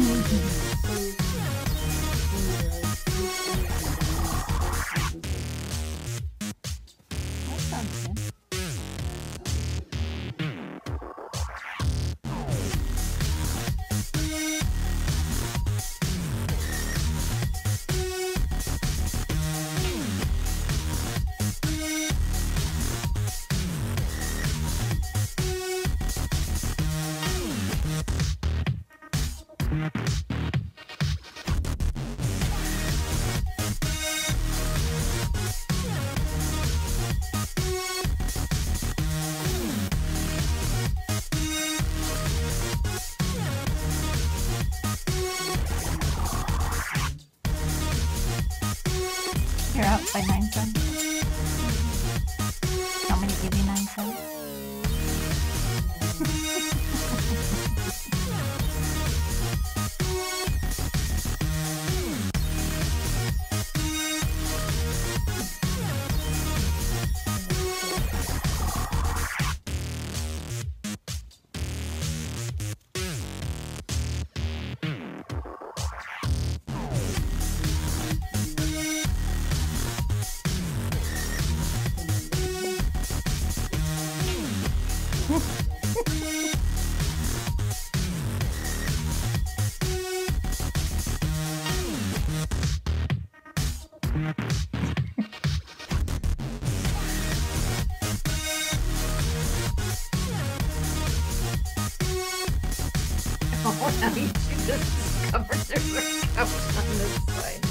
Mm-hmm. You're outside mine, son. How many give Oh, now you just discovered there on this side.